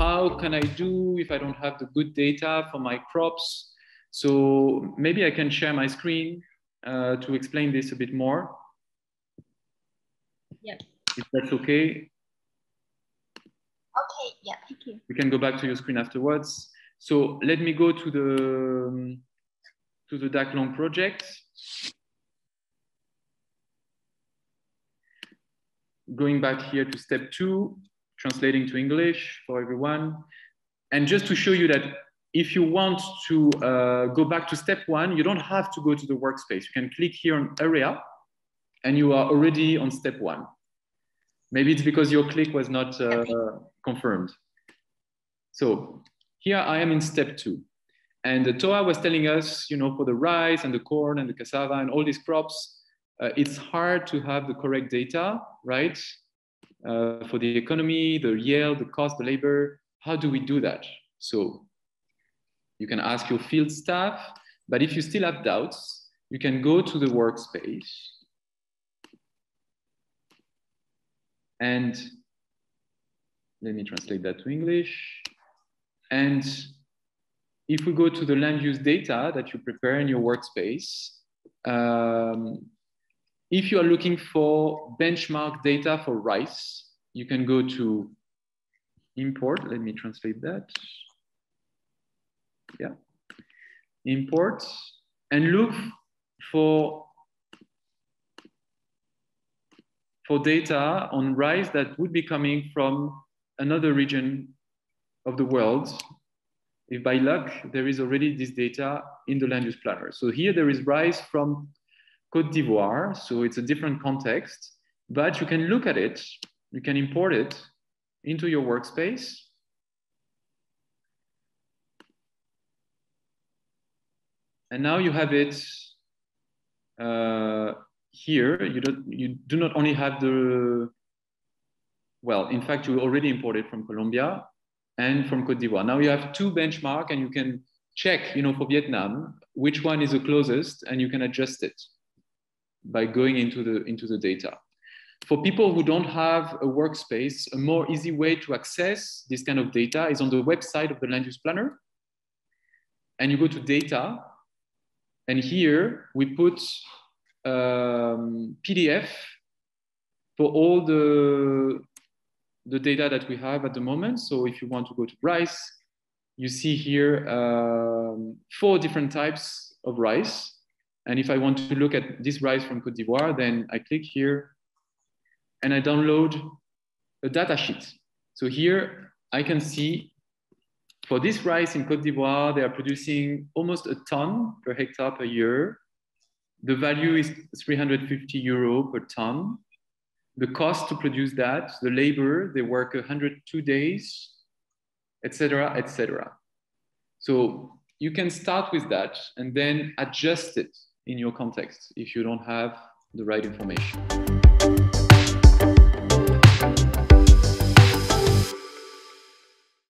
how can I do if I don't have the good data for my crops? So maybe I can share my screen uh, to explain this a bit more. Yeah. If that's okay. Okay, yeah, thank you. We can go back to your screen afterwards. So let me go to the um, to the DACLong project. Going back here to step two, translating to English for everyone. And just to show you that if you want to uh, go back to step one, you don't have to go to the workspace. You can click here on area and you are already on step one. Maybe it's because your click was not uh, confirmed. So here I am in step two. And the Toa was telling us, you know, for the rice and the corn and the cassava and all these crops, uh, it's hard to have the correct data, right? Uh, for the economy, the yield, the cost, the labor. How do we do that? So you can ask your field staff, but if you still have doubts, you can go to the workspace and let me translate that to English. And if we go to the land use data that you prepare in your workspace, um, if you are looking for benchmark data for rice, you can go to import. Let me translate that. Yeah. Import and look for for data on rice that would be coming from another region of the world. If by luck, there is already this data in the land use planner. So here there is rice from Cote d'Ivoire, so it's a different context, but you can look at it, you can import it into your workspace. And now you have it uh, here. You, don't, you do not only have the, well, in fact, you already imported from Colombia and from Cote d'Ivoire. Now you have two benchmark and you can check, you know, for Vietnam, which one is the closest and you can adjust it by going into the, into the data. For people who don't have a workspace, a more easy way to access this kind of data is on the website of the land use planner. And you go to data, and here we put um, PDF for all the, the data that we have at the moment. So if you want to go to rice, you see here um, four different types of rice. And if I want to look at this rice from Cote d'Ivoire, then I click here and I download a data sheet. So here I can see for this rice in Cote d'Ivoire, they are producing almost a ton per hectare per year. The value is 350 euro per ton. The cost to produce that, the labor, they work 102 days, etc., etc. So you can start with that and then adjust it in your context if you don't have the right information.